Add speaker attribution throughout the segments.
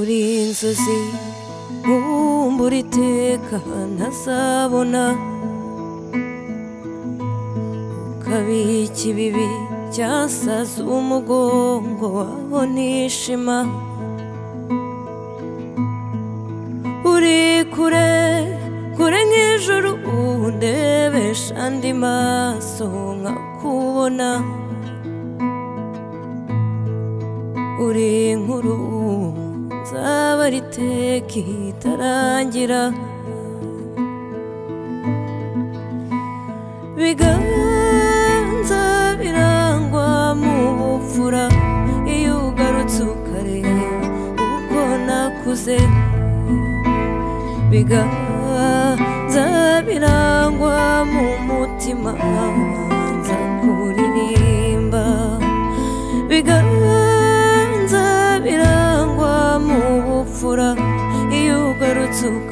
Speaker 1: uri inzozi nkumbura iteka ntazabona ukabika ibibi byasaza umugongo waho nishima uri kure kure nk'ijuru undebesha andi maso nkakubona uri inkuru nzaba riteka itarangira biganza birangwa mu bupfura iyo ugarutse ukareba uko nakuze. Biganza birangwa mu mutima.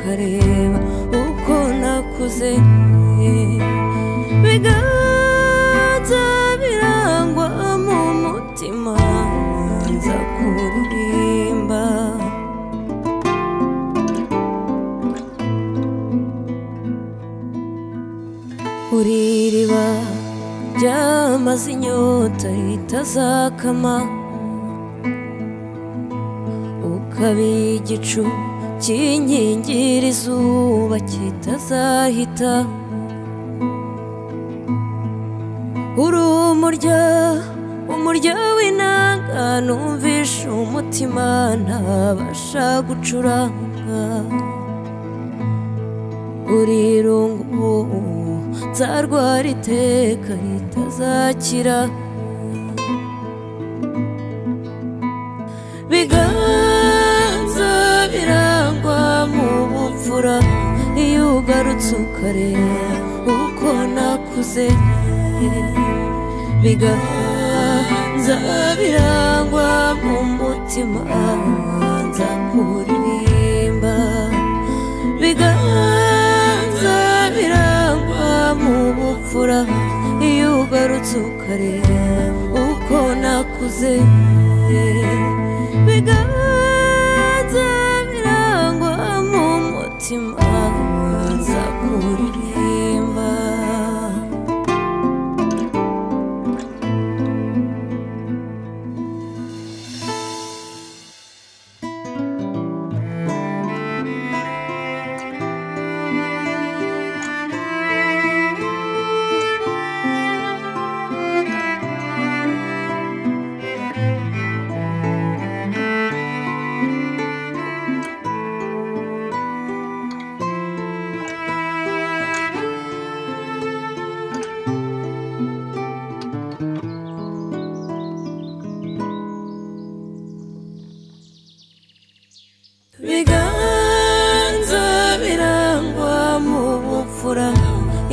Speaker 1: Ukareba uko nakuze biganza birangwa mu mutima nza kuririmba uri iriba ryamaze inyota ritazakama ukaba igicu kinkingira izuba kitazahita. Uri umurya umurya w'inanga numvisha umutima ntabasha gucuranga. Uri irungu nzarwara iteka ritazakira. Biganza ugarutse ukareba uko nakuze biganza birangwa mu mutima nza kuririmba. Biganza birangwa mu bupfura iyo ugarutse ukareba uko nakuze biganza bupfura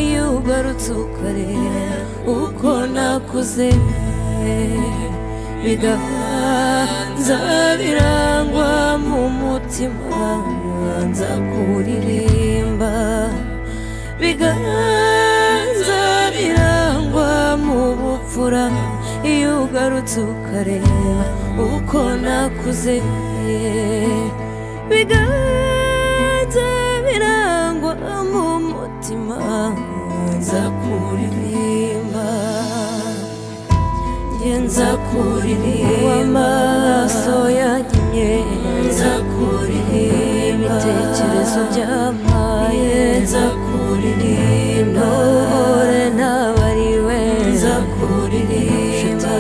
Speaker 1: iyo ugarutse ukareba uko nakuze biganza birangwa mu mutima nza kuririmba biganza birangwa mu bupfura iyo ugarutse ukareba uko nakuze biganza birangwa mu mutima nza kuririmba. Nza kuririmba. Amaso yagimye nza kuririmba. Ibitekerezo byamaye nza kuririmba. Ntore ntabariwe nza kuririmba.